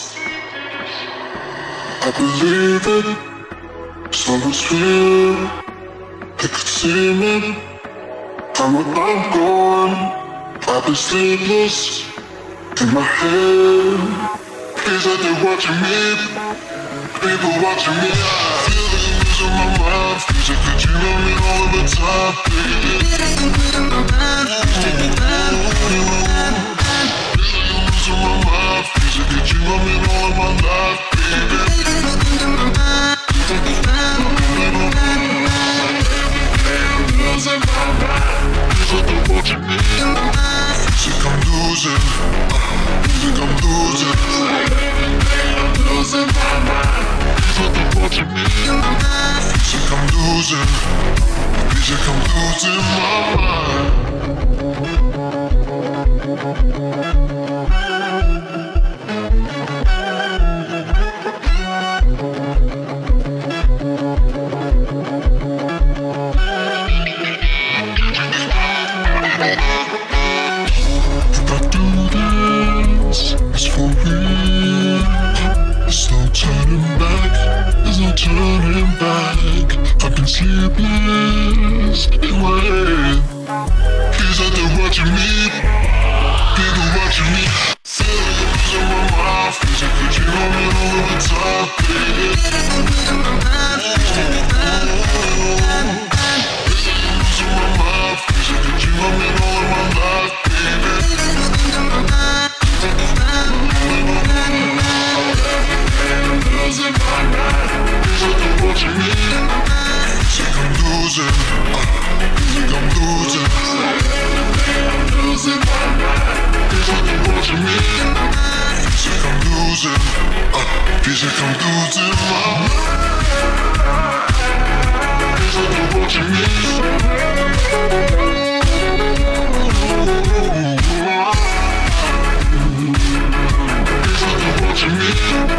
I believe it. Someone's fear. They could see me. I'm I'm gone. I've been sleepless in my head. Please, are they watching me? People watching me. I feel losing Feels like they're watching me. Feels like I'm losing. Like I'm losing. I'm losing my mind. Feels like they're watching me. Feels like I'm losing. Like I'm losing my mind. If back. I've losing. I think I'm losing. I think I'm losing. Watching me. Feels like I'm losing. I'm losing my mind. Fucking watching watching me.